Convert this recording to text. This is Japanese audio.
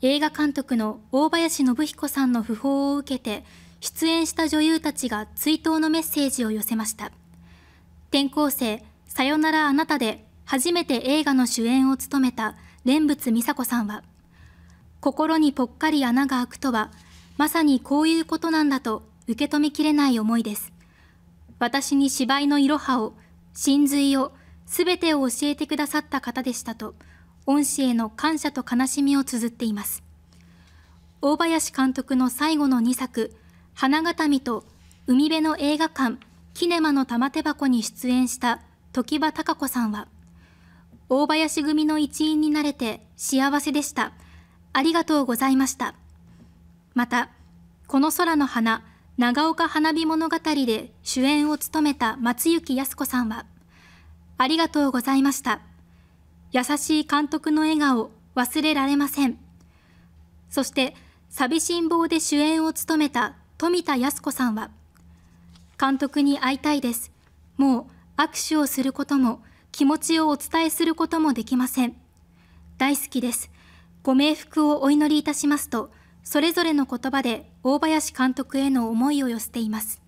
映画監督の大林信彦さんの訃報を受けて出演した女優たちが追悼のメッセージを寄せました。転校生さよならあなたで初めて映画の主演を務めた蓮仏美佐子さんは心にぽっかり穴が開くとはまさにこういうことなんだと受け止めきれない思いです。私に芝居のいろはを真髄をすべてを教えてくださった方でしたと恩師への感謝と悲しみを綴っています。大林監督の最後の2作花形見と海辺の映画館キネマの玉手箱に出演した常盤貴子さんは大林組の一員になれて幸せでした。ありがとうございました。またこの空の花長岡花火物語で主演を務めた松雪靖子さんはありがとうございました。優しい監督の笑顔忘れられません。そして寂しん坊で主演を務めた富田靖子さんは監督に会いたいです。もう握手をすることも気持ちをお伝えすることもできません。大好きです。ご冥福をお祈りいたしますとそれぞれの言葉で大林監督への思いを寄せています。